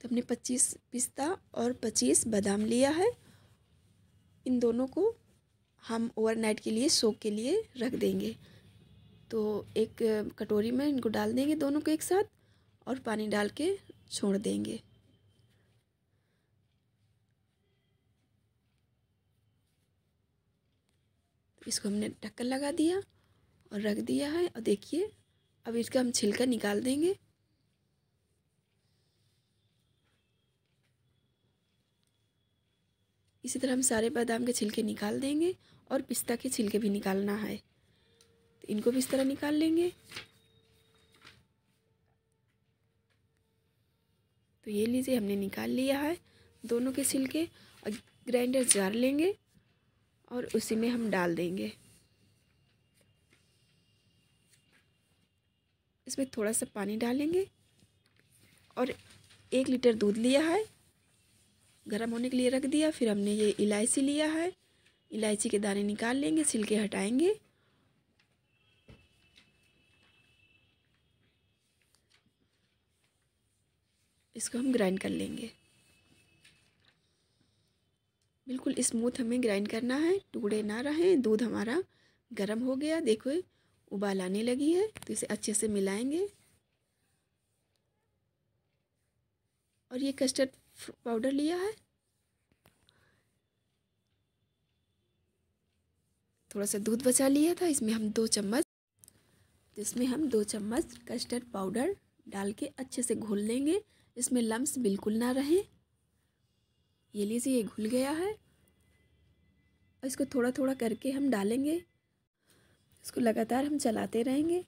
तो हमने पच्चीस पिस्ता और पच्चीस बादाम लिया है। इन दोनों को हम ओवरनाइट के लिए सोख के लिए रख देंगे। तो एक कटोरी में इनको डाल देंगे दोनों को एक साथ और पानी डाल के छोड़ देंगे। इसको हमने ढक्कन लगा दिया और रख दिया है। और देखिए, अब इसका हम छिलका निकाल देंगे। इसी तरह हम सारे बादाम के छिलके निकाल देंगे और पिस्ता के छिलके भी निकालना है। तो इनको भी इस तरह निकाल लेंगे। तो ये लीजिए, हमने निकाल लिया है दोनों के छिलके। और ग्राइंडर जार लेंगे और उसी में हम डाल देंगे। इसमें थोड़ा सा पानी डालेंगे और एक लीटर दूध लिया है। गर्म होने के लिए रख दिया। फिर हमने ये इलायची लिया है। इलायची के दाने निकाल लेंगे, छिलके हटाएँगे। इसको हम ग्राइंड कर लेंगे। बिल्कुल स्मूथ हमें ग्राइंड करना है। टुकड़े ना रहें, दूध हमारा गर्म हो गया। देखो, उबाल आने लगी है तो इसे अच्छे से मिलाएँगे। और ये कस्टर्ड पाउडर लिया है। थोड़ा सा दूध बचा लिया था, इसमें हम दो चम्मच, इसमें हम दो चम्मच कस्टर्ड पाउडर डाल के अच्छे से घोल लेंगे। इसमें लम्स बिल्कुल ना रहें। ये लीजिए, ये घुल गया है। और इसको थोड़ा थोड़ा करके हम डालेंगे। इसको लगातार हम चलाते रहेंगे।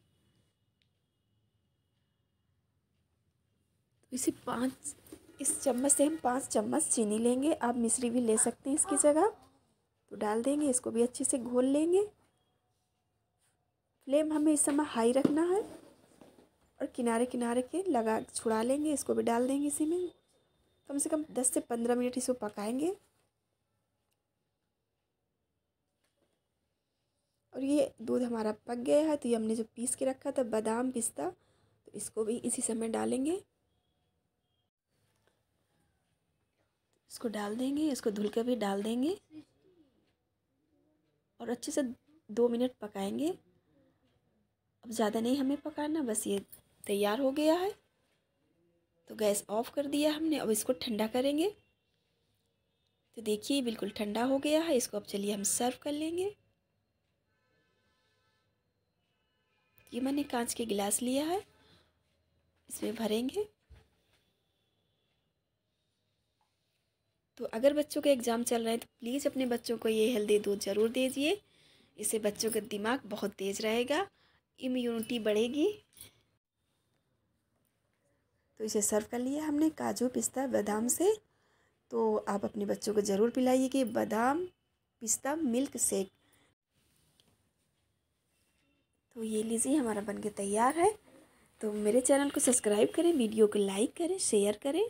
इसे पाँच इस चम्मच से हम पाँच चम्मच चीनी लेंगे। आप मिश्री भी ले सकते हैं इसकी जगह। तो डाल देंगे, इसको भी अच्छे से घोल लेंगे। फ्लेम हमें इस समय हाई रखना है और किनारे किनारे के लगा छुड़ा लेंगे, इसको भी डाल देंगे इसी में। कम से कम दस से पंद्रह मिनट इसको पकाएँगे। और ये दूध हमारा पक गया है तो ये हमने जो पीस के रखा था, बादाम पिस्ता तो इसको भी इसी समय डालेंगे। इसको डाल देंगे, इसको धुल कर भी डाल देंगे। और अच्छे से दो मिनट पकाएँगे। अब ज़्यादा नहीं हमें पकाना, बस ये तैयार हो गया है। तो गैस ऑफ़ कर दिया हमने, अब इसको ठंडा करेंगे। तो देखिए, बिल्कुल ठंडा हो गया है, इसको अब चलिए हम सर्व कर लेंगे। ये मैंने कांच के गिलास लिया है, इसमें भरेंगे। तो अगर बच्चों के एग्ज़ाम चल रहे हैं तो प्लीज़ अपने बच्चों को ये हेल्दी दूध ज़रूर दीजिए। इससे बच्चों का दिमाग बहुत तेज़ रहेगा इम्यूनिटी बढ़ेगी। तो इसे सर्व कर लिया हमने काजू पिस्ता, बादाम से। तो आप अपने बच्चों को ज़रूर पिलाइए कि बादाम पिस्ता मिल्क शेक तो ये लीजिए, हमारा बन के तैयार है। तो मेरे चैनल को सब्सक्राइब करें, वीडियो को लाइक करें शेयर करें।